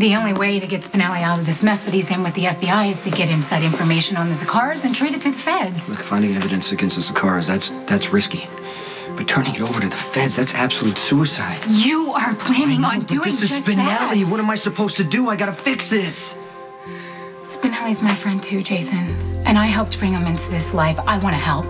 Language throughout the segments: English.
The only way to get Spinelli out of this mess that he's in with the FBI is to get inside information on the Zakars and trade it to the feds. Look, finding evidence against the Zakars, that's that's risky. But turning it over to the feds, that's absolute suicide. You are planning on But doing this is just Spinelli. that. What am I supposed to do? I gotta fix this. Spinelli's my friend too, Jason. And I helped bring him into this life. I want to help.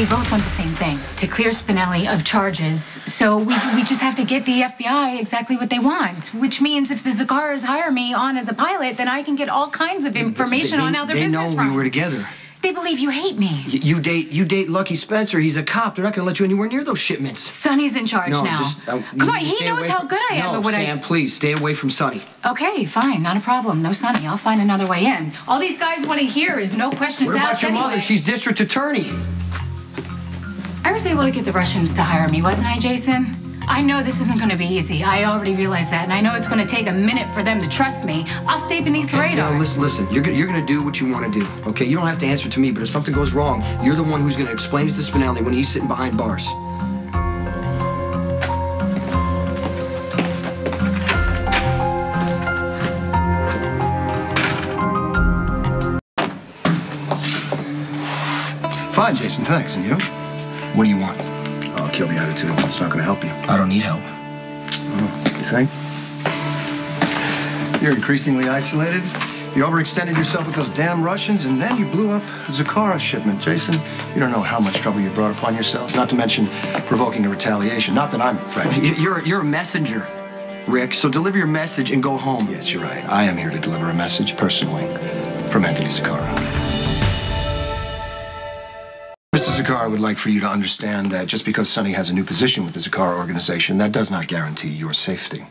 We both want the same thing to clear Spinelli of charges. So we, we just have to get the FBI exactly what they want. Which means if the Zakars hire me on as a pilot, then I can get all kinds of information They- on how their they business know runs. we were together. They believe you hate me. Y- You date you date Lucky Spencer. He's a cop. They're not gonna let you anywhere near those shipments. Sonny's in charge No, now. just uh, Come on, he knows how good I am no, what Sam, I. please stay away from Sonny. Okay, fine, not a problem. No Sonny. I'll find another way in. All these guys want to hear is no questions What about asked. your mother? She's district attorney. I was able to get the Russians to hire me, wasn't I, Jason? I know this isn't going to be easy. I already realize that, and I know it's going to take a minute for them to trust me. I'll stay beneath the radar. No, listen, listen. You're, you're gonna do what you want to do. Okay, you don't have to answer to me, but if something goes wrong, you're the one who's gonna explain it to Spinelli when he's sitting behind bars. Fine, Jason, thanks. And you? What do you want? I'll kill the attitude. It's not going to help you. I don't need help. Oh, you think? You're increasingly isolated. You overextended yourself with those damn Russians, and then you blew up a Zacchara shipment. Jason, you don't know how much trouble you brought upon yourself, not to mention provoking a retaliation. Not that I'm threatening. You're you're a messenger, Ric. So deliver your message and go home. Yes, you're right. I am here to deliver a message personally from Anthony Zacchara. Mr. Zacchara would like for you to understand that just because Sonny has a new position with the Zacchara organization, that does not guarantee your safety.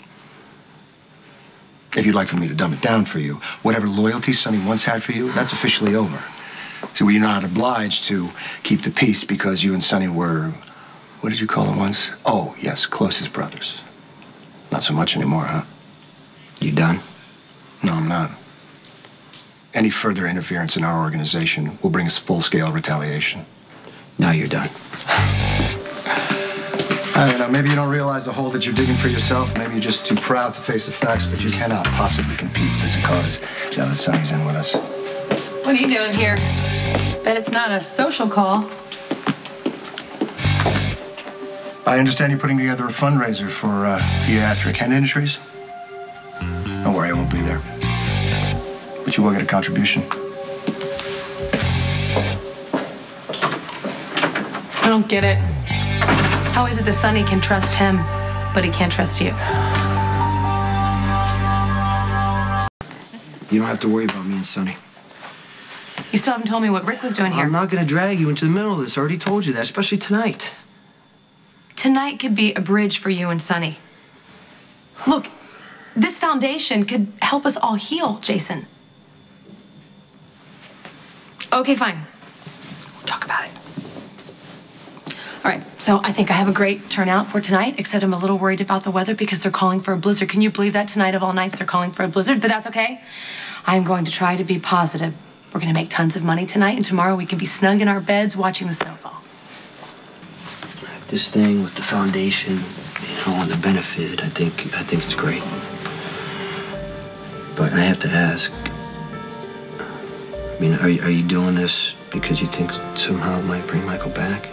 If you'd like for me to dumb it down for you, whatever loyalty Sonny once had for you, that's officially over. Well, you're not obliged to keep the peace because you and Sonny were, what did you call them once? Oh, yes, closest brothers. Not so much anymore, huh? You done? No, I'm not. Any further interference in our organization will bring us full-scale retaliation. Now you're done. I don't know. Maybe you don't realize the hole that you're digging for yourself. Maybe you're just too proud to face the facts, but you cannot possibly compete with the Zaccharas now that Sonny's in with us. What are you doing here? Bet it's not a social call. I understand you're putting together a fundraiser for uh, pediatric head injuries. Don't worry, I won't be there. But you will get a contribution. I don't get it. How is it that Sonny can trust him, but he can't trust you? You don't have to worry about me and Sonny. You still haven't told me what Ric was doing here. I'm not gonna drag you into the middle of this. I already told you that, especially tonight. Tonight could be a bridge for you and Sonny. Look, this foundation could help us all heal, Jason. Okay, fine. We'll talk about it. All right, so I think I have a great turnout for tonight, except I'm a little worried about the weather because they're calling for a blizzard. Can you believe that tonight of all nights they're calling for a blizzard? But that's okay. I'm going to try to be positive. We're going to make tons of money tonight, and tomorrow we can be snug in our beds watching the snowfall. This thing with the foundation, you know, and the benefit, I think I think it's great. But I have to ask. I mean, are are you doing this because you think somehow it might bring Michael back?